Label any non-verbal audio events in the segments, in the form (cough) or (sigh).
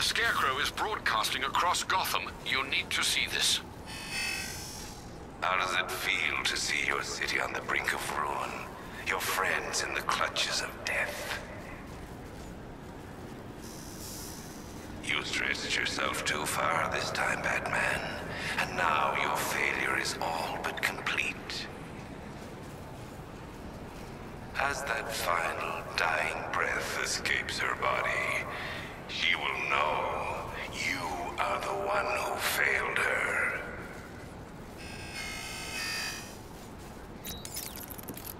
Scarecrow is broadcasting across Gotham. You need to see this. How does it feel to see your city on the brink of ruin? Your friends in the clutches of death? You stretched yourself too far this time, Batman. And now your failure is all but complete. As that final dying breath escapes her body, she will know you are the one who failed her.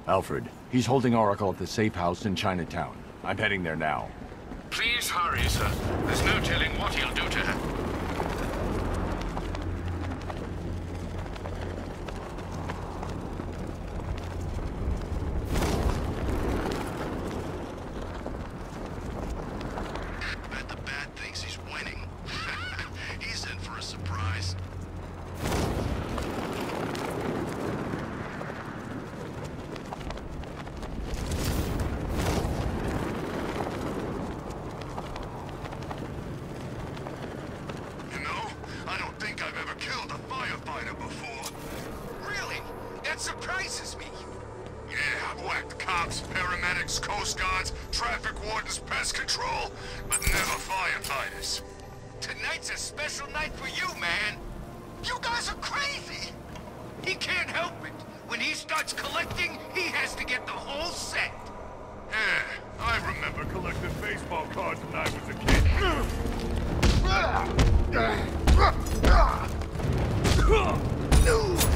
Alfred, he's holding Oracle at the safe house in Chinatown. I'm heading there now. Please hurry, sir. There's no telling what he'll do to her. Bet the Bat thinks he's winning. he's in for a surprise. You know, I don't think I've ever killed a firefighter before. Really? That surprises me. Yeah, I've whacked cops, paramedics, coast guards, traffic wardens, pest control, but never firefighters. Tonight's a special night for you, man. You guys are crazy. He can't help it. When he starts collecting, he has to get the whole set. Yeah, I remember collecting baseball cards when I was a kid. (laughs) (laughs)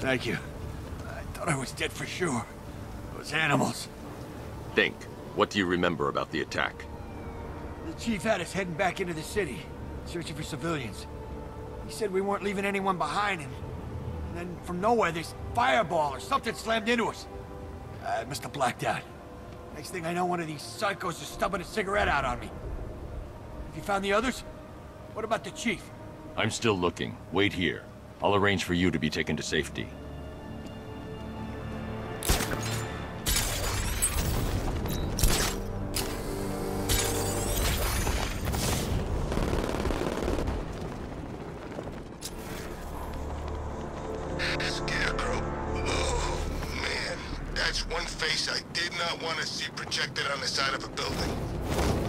Thank you. I thought I was dead for sure. Those animals. Think. What do you remember about the attack? The chief had us heading back into the city, searching for civilians. He said we weren't leaving anyone behind, and, and then from nowhere, this fireball or something slammed into us. I must have blacked out. Next thing I know, one of these psychos is stubbing a cigarette out on me. Have you found the others? What about the chief? I'm still looking. Wait here. I'll arrange for you to be taken to safety. Oh. That's one face I did not want to see projected on the side of a building.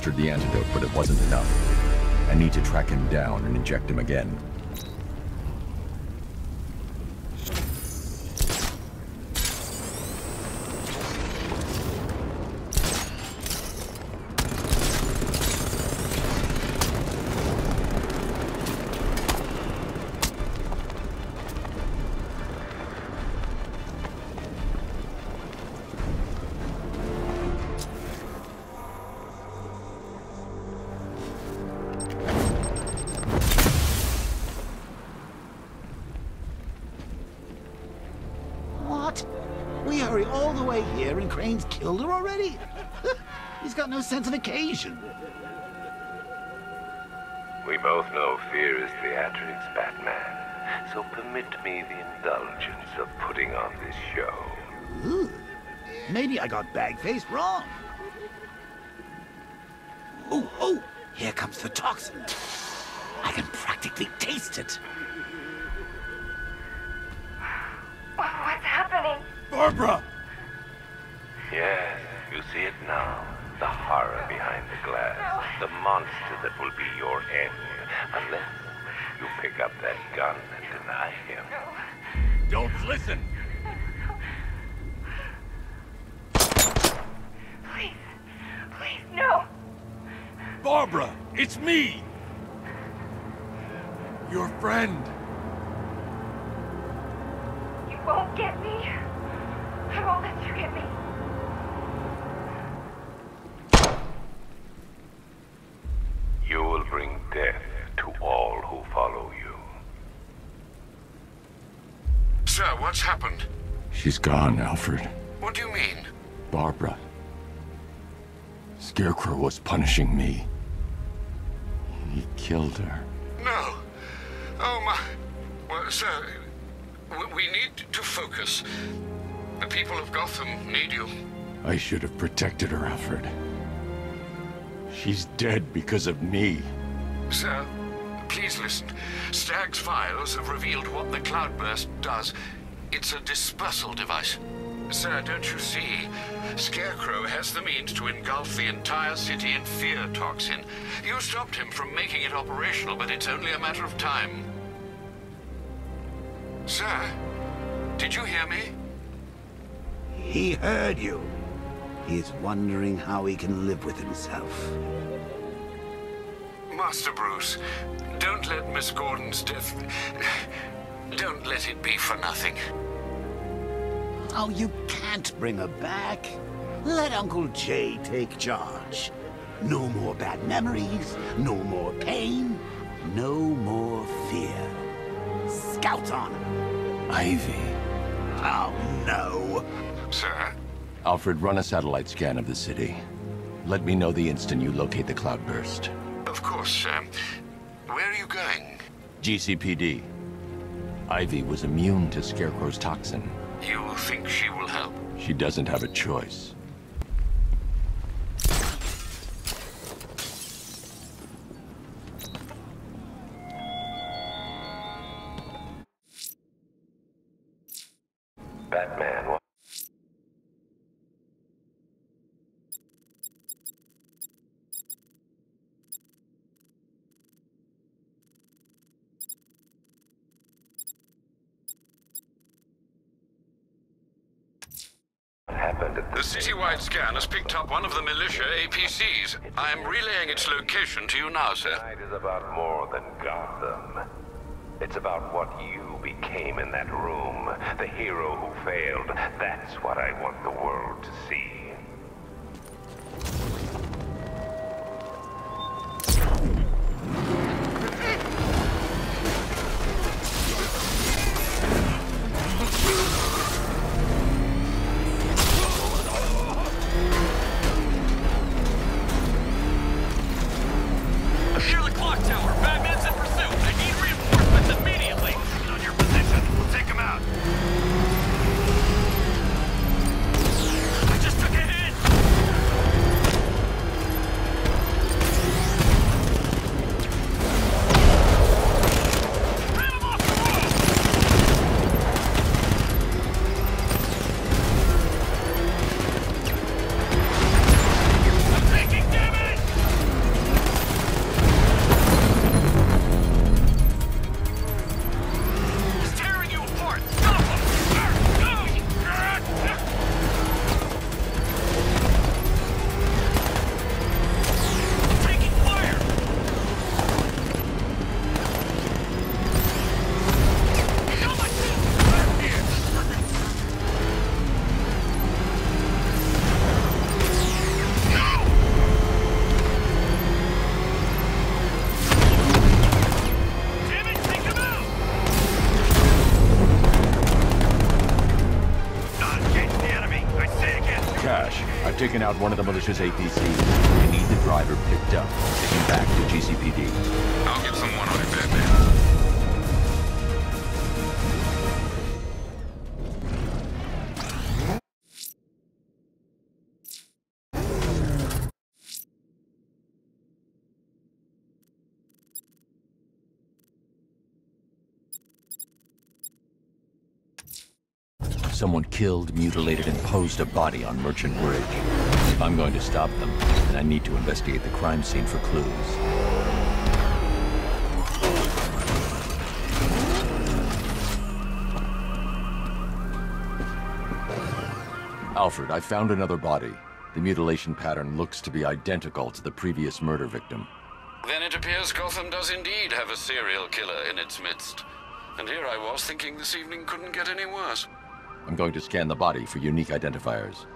Administered the antidote, but it wasn't enough. I need to track him down and inject him again. All way here and Crane's killed her already? (laughs) He's got no sense of occasion. We both know fear is theatrics, Batman. So permit me the indulgence of putting on this show. Ooh. Maybe I got bag-faced wrong. Oh, oh, here comes the toxin. I can practically taste it. What's happening? Barbara! Yes, you see it now. The horror behind the glass. The monster that will be your end. Unless you pick up that gun and deny him. Don't listen! Please. Please, no. Barbara, it's me! Your friend. You won't get me. She's gone, Alfred. What do you mean? Barbara. Scarecrow was punishing me. He killed her. No. Oh, my... Well, sir, we need to focus. The people of Gotham need you. I should have protected her, Alfred. She's dead because of me. Sir, please listen. Stagg's files have revealed what the cloudburst does. It's a dispersal device. Sir, don't you see? Scarecrow has the means to engulf the entire city in fear toxin. You stopped him from making it operational, but it's only a matter of time. Sir, did you hear me? He heard you. He's wondering how he can live with himself. Master Bruce, don't let Miss Gordon's death... Don't let it be for nothing. Oh, you can't bring her back. Let Uncle Jay take charge. No more bad memories, no more pain, no more fear. Scout on her. Ivy. Oh, no. Sir? Alfred, run a satellite scan of the city. Let me know the instant you locate the cloudburst. Of course, sir. Where are you going? GCPD. Ivy was immune to Scarecrow's toxin. You think she will help? She doesn't have a choice. The citywide scan has picked up one of the militia APCs. I am relaying its location to you now, sir. night is about more than Gotham. It's about what you became in that room. The hero who failed. That's what I want the world to see. Taken out one of the militia's APCs. I need the driver picked up. Taken back to GCPD. I'll get someone on it, Batman. Someone killed, mutilated, and posed a body on Merchant Bridge. If I'm going to stop them, then I need to investigate the crime scene for clues. Alfred, I found another body. The mutilation pattern looks to be identical to the previous murder victim. Then it appears Gotham does indeed have a serial killer in its midst. And here I was thinking this evening couldn't get any worse. I'm going to scan the body for unique identifiers.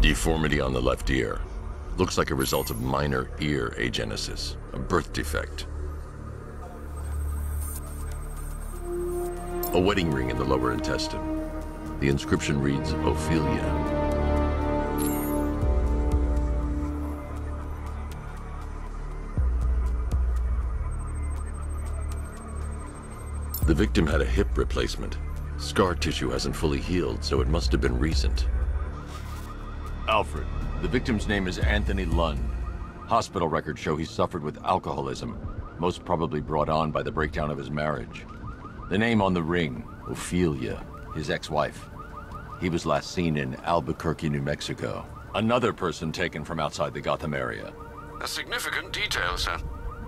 Deformity on the left ear. Looks like a result of minor ear agenesis, a birth defect. A wedding ring in the lower intestine. The inscription reads Ophelia. The victim had a hip replacement. Scar tissue hasn't fully healed, so it must have been recent. Alfred, the victim's name is Anthony Lund. Hospital records show he suffered with alcoholism, most probably brought on by the breakdown of his marriage. The name on the ring, Ophelia, his ex-wife. He was last seen in Albuquerque, New Mexico. Another person taken from outside the Gotham area. A significant detail, sir.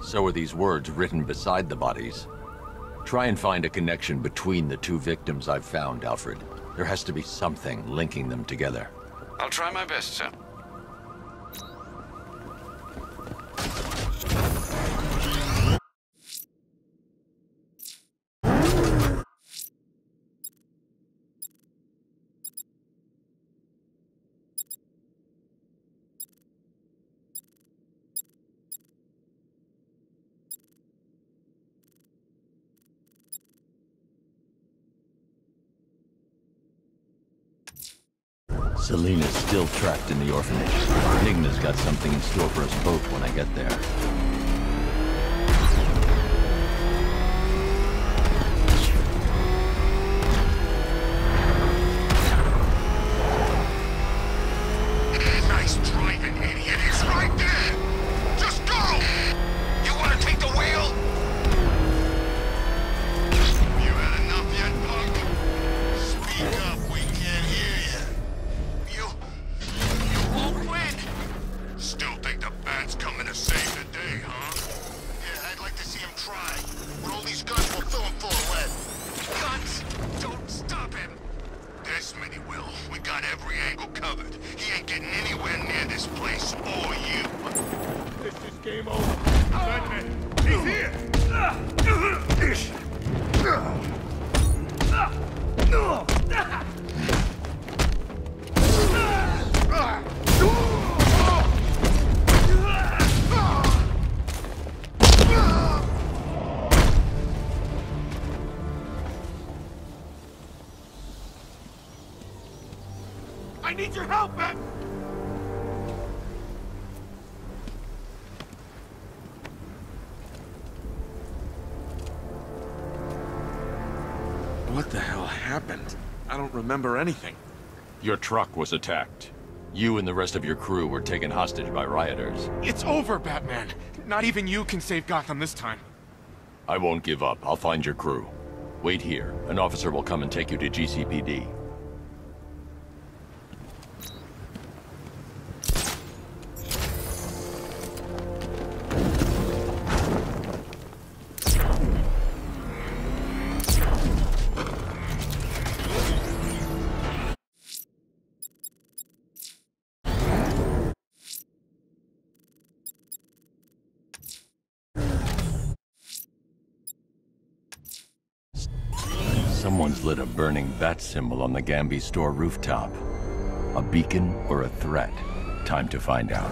So are these words written beside the bodies. Try and find a connection between the two victims I've found, Alfred. There has to be something linking them together. I'll try my best, sir. Still trapped in the orphanage. Nigma's got something in store for us both when I get there. I need your help, Bat! What the hell happened? I don't remember anything. Your truck was attacked. You and the rest of your crew were taken hostage by rioters. It's over, Batman. Not even you can save Gotham this time. I won't give up. I'll find your crew. Wait here. An officer will come and take you to GCPD. Someone's lit a burning bat symbol on the Gambi store rooftop. A beacon or a threat? Time to find out.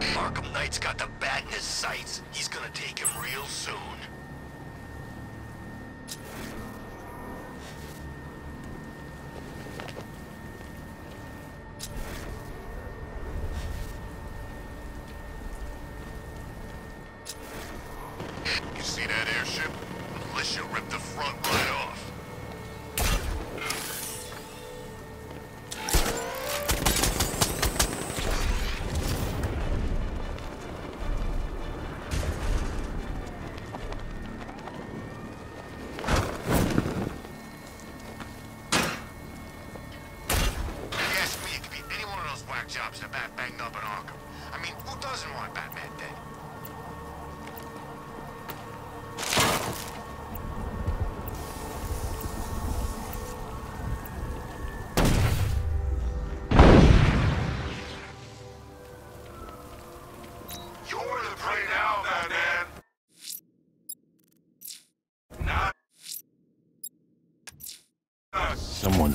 Arkham Knight's got the bat in his sights. He's gonna take him real soon.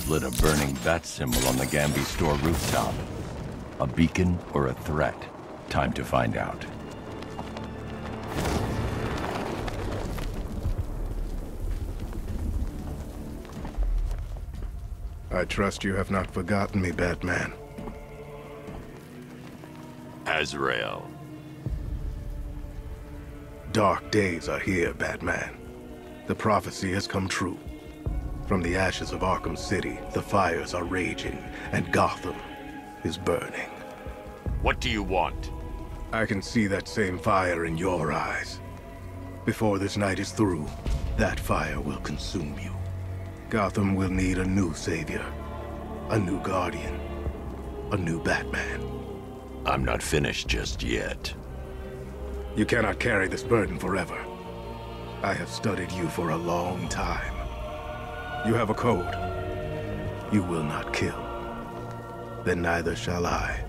Someone's lit a burning bat symbol on the Gamby store rooftop. A beacon or a threat? Time to find out. I trust you have not forgotten me, Batman. Azrael. Dark days are here, Batman. The prophecy has come true. From the ashes of Arkham City, the fires are raging, and Gotham is burning. What do you want? I can see that same fire in your eyes. Before this night is through, that fire will consume you. Gotham will need a new savior, a new guardian, a new Batman. I'm not finished just yet. You cannot carry this burden forever. I have studied you for a long time. You have a code. You will not kill. Then neither shall I.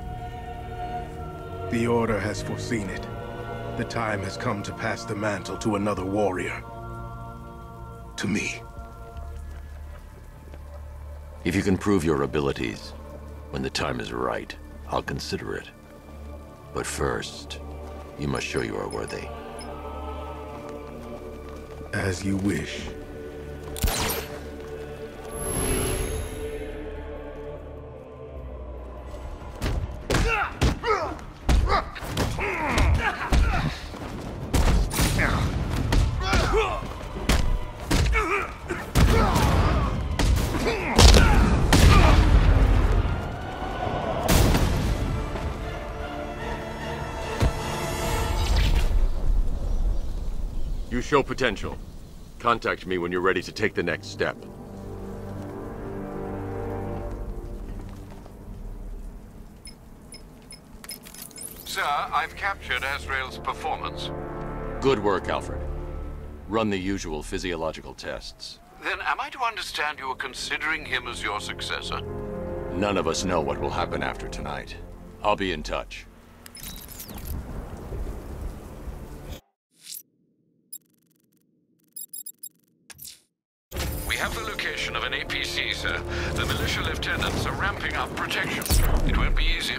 The Order has foreseen it. The time has come to pass the mantle to another warrior. To me. If you can prove your abilities, when the time is right, I'll consider it. But first, you must show you are worthy. As you wish. You show potential. Contact me when you're ready to take the next step. Sir, I've captured Azrael's performance. Good work, Alfred. Run the usual physiological tests. Then am I to understand you are considering him as your successor? None of us know what will happen after tonight. I'll be in touch. We have the location of an APC, sir. The militia lieutenants are ramping up protection. It won't be easy.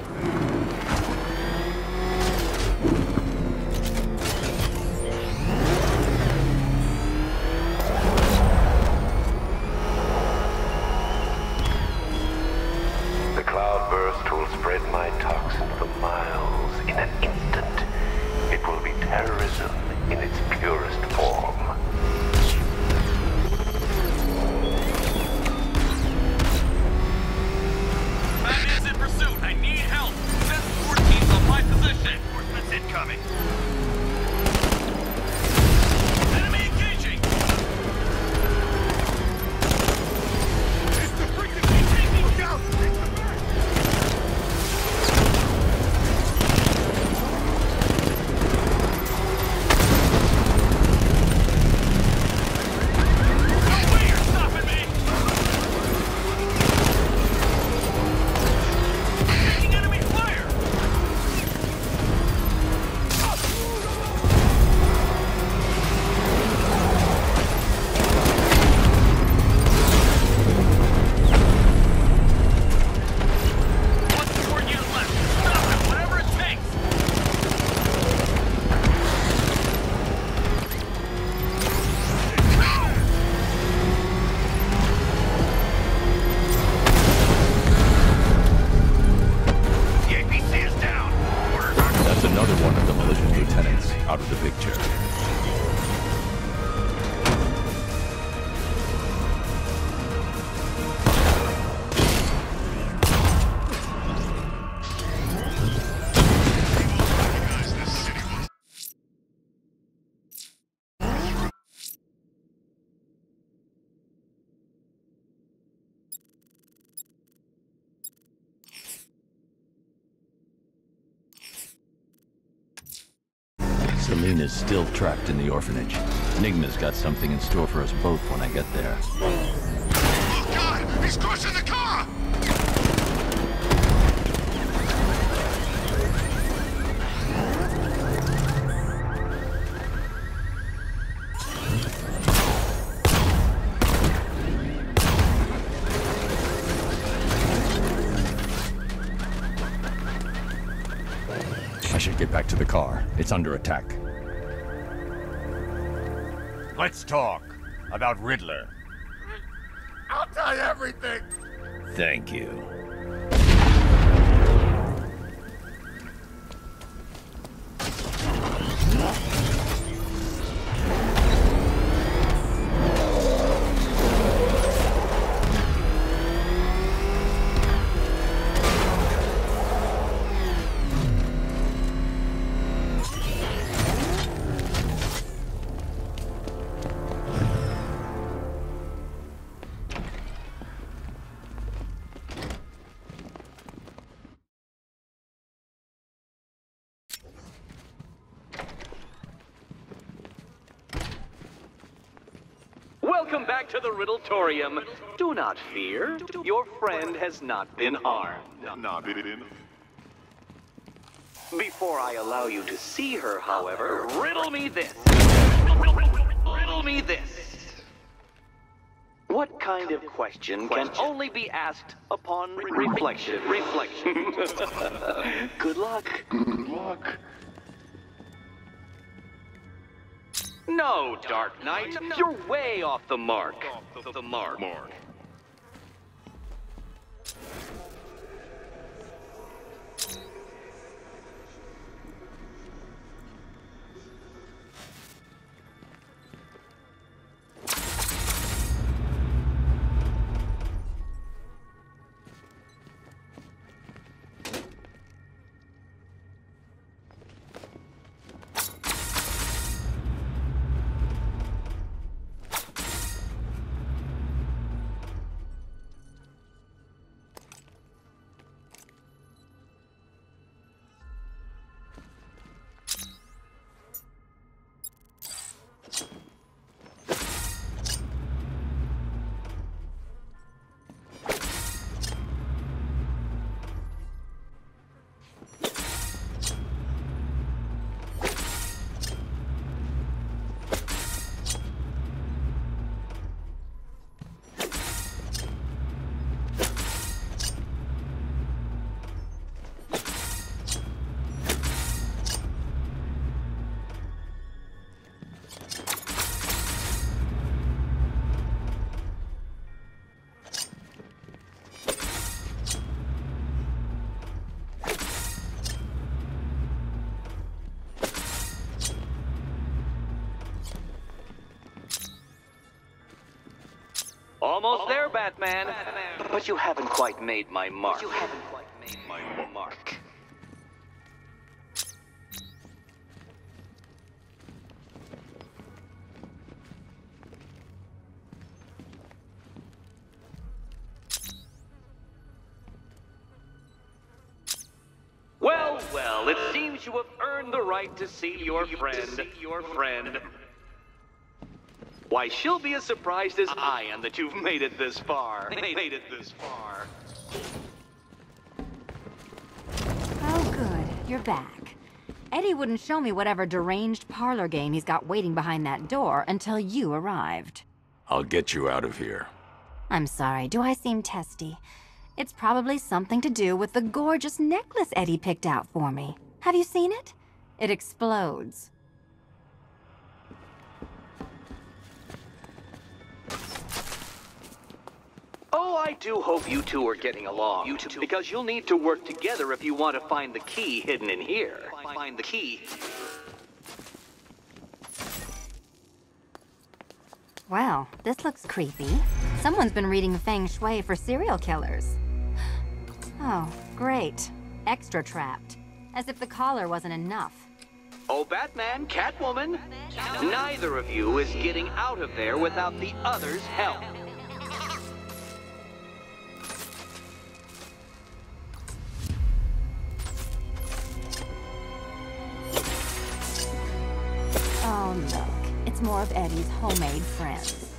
Selina's still trapped in the orphanage. Nigma's got something in store for us both when I get there. Oh, God! He's crushing the car! Under attack. Let's talk about Riddler. I'll tell you everything! Thank you. Welcome back to the Riddletorium. Do not fear. Your friend has not been harmed. Not been. Before I allow you to see her, however, riddle me this. Riddle me this. What kind of question can only be asked upon reflection? Reflection. (laughs) Good luck. Good luck. No, Dark Knight. You're way off the mark. The mark. Almost there, Batman. But you haven't quite made my mark. You haven't quite made my mark. Well, well, it seems you have earned the right to see your friend. Your friend. Why, she'll be as surprised as I am that you've made it this far. (laughs) Made it this far. Oh, good. You're back. Eddie wouldn't show me whatever deranged parlor game he's got waiting behind that door until you arrived. I'll get you out of here. I'm sorry, do I seem testy? It's probably something to do with the gorgeous necklace Eddie picked out for me. Have you seen it? It explodes. Oh, I do hope you two are getting along. You two, because you'll need to work together if you want to find the key hidden in here. Find the key. Well, this looks creepy. Someone's been reading Feng Shui for serial killers. Oh, great. Extra trapped. As if the collar wasn't enough. Oh, Batman, Catwoman, neither of you is getting out of there without the other's help. More of Eddie's homemade friends.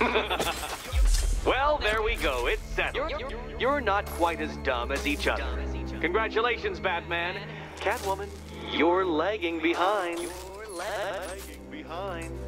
(laughs) well, there we go. It's settled. You're not quite as dumb as each other. Congratulations, Batman. Catwoman, you're lagging behind. You're lagging behind.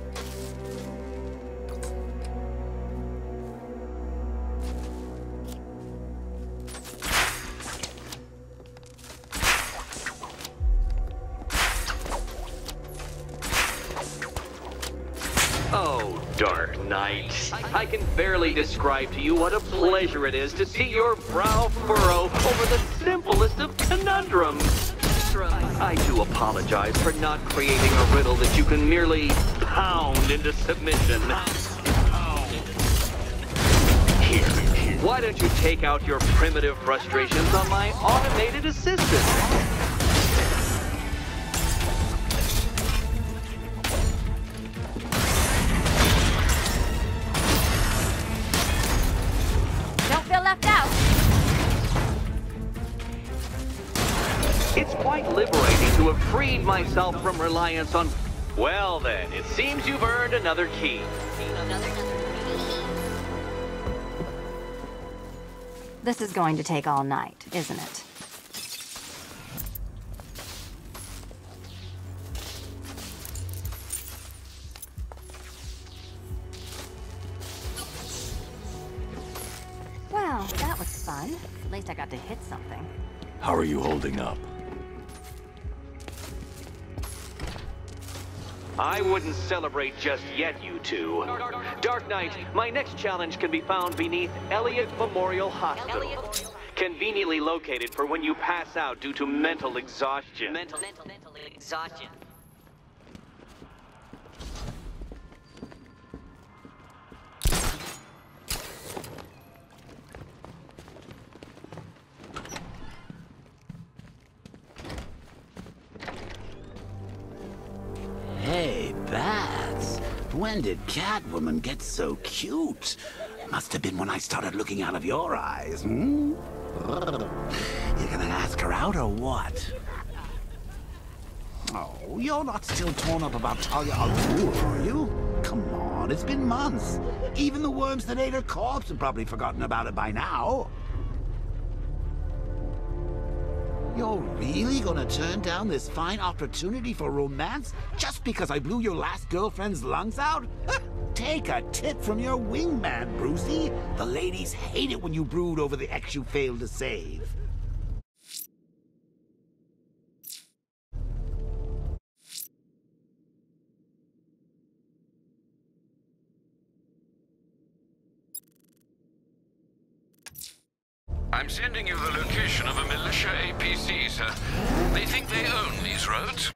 Oh, Dark Knight. I can barely describe to you what a pleasure it is to see your brow furrow over the simplest of conundrums. I do apologize for not creating a riddle that you can merely pound into submission. Here, why don't you take out your primitive frustrations on my automated assistant? Reliance on... Well then, it seems you've earned another key. This is going to take all night, isn't it? Well, that was fun. At least I got to hit something. How are you holding up? I wouldn't celebrate just yet, you two. Dark Knight, my next challenge can be found beneath Elliot Memorial Hospital. Conveniently located for when you pass out due to mental exhaustion. Mental, mental, mental exhaustion. When did Catwoman get so cute? Must have been when I started looking out of your eyes, hmm? You gonna ask her out or what? Oh, you're not still torn up about Talia al are you? Come on, it's been months. Even the worms that ate her corpse have probably forgotten about it by now. You're really gonna turn down this fine opportunity for romance just because I blew your last girlfriend's lungs out? Take a tip from your wingman, Brucey. The ladies hate it when you brood over the ex you failed to save. I'm sending you the location of a militia APC, sir. They think they own these roads.